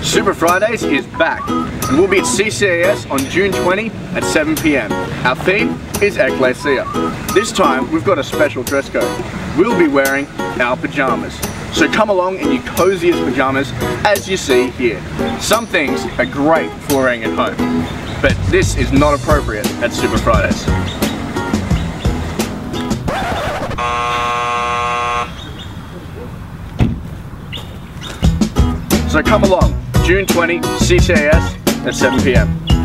SuperFridayZ is back and we'll be at CCAS on June 20 at 7 p.m. Our theme is Ecclesia. This time we've got a special dress code. We'll be wearing our pajamas. So come along in your coziest pajamas as you see here. Some things are great for wearing at home, but this is not appropriate at SuperFridayZ. So come along, June 20, CCAS at 7 p.m.